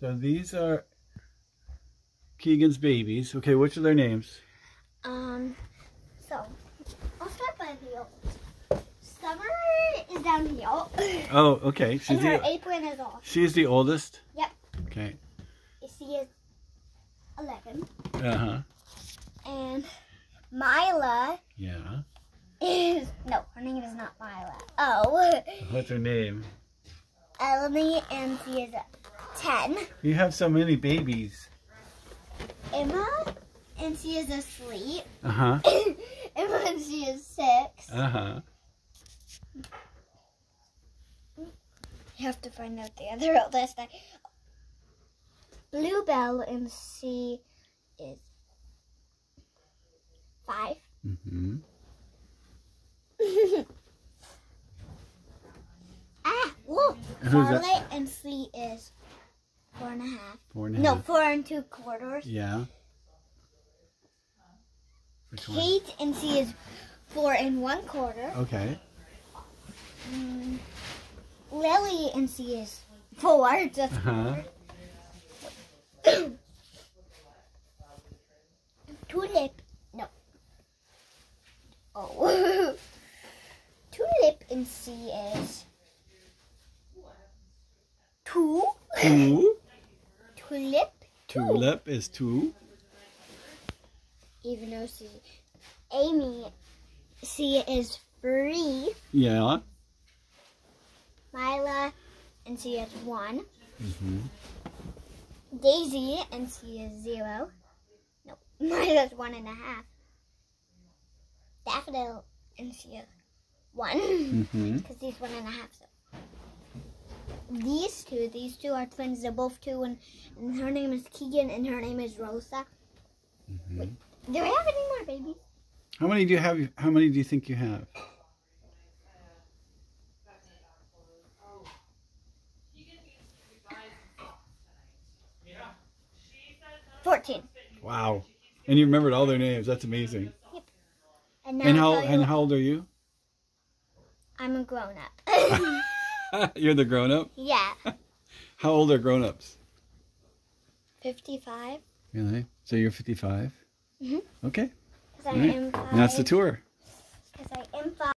So these are Keegan's babies. Okay, which are their names? Um, so I'll start by the old. Summer is down here. Oh, okay. She's and her the apron is off. she's the oldest. Yep. Okay. She is 11. Uh huh. And Mila Yeah. is, no, her name is not Mila. Oh, What's her name? Eleni, and she is 10. You have so many babies. Emma, and she is asleep. Uh huh. Emma, and she is 6. Uh huh. You have to find out the other oldest. Bluebell and she is five. Mm-hmm. ah. And who's that? And she is four and a half. Four and a No, half. four and two quarters. Yeah. Which one? Kate and C is four and one quarter. Okay. Mm, Lily and C is four. Just Uh-huh. Tulip. No. Oh. Tulip and C is two. Two. Tulip. Is two. Even though she, Amy, she is three. Yeah. Mila, and she is one. Mm-hmm. Daisy, and she is zero. No, Mila's one and a half. Daffodil, and she is one. Because she's one and a half. So. These two, these two are twins. They're both two, and, and her name is Keegan, and her name is Rosa. Mm-hmm. Do I have any more babies? How many do you have? How many do you think you have? Fourteen. Wow. And you remembered all their names. That's amazing. And now And how and how old are you? I'm a grown up. You're the grown up. yeah, How old are grown ups? fifty-five. Really? So you're 55. Mhm. Okay. Because I am five. And that's the tour.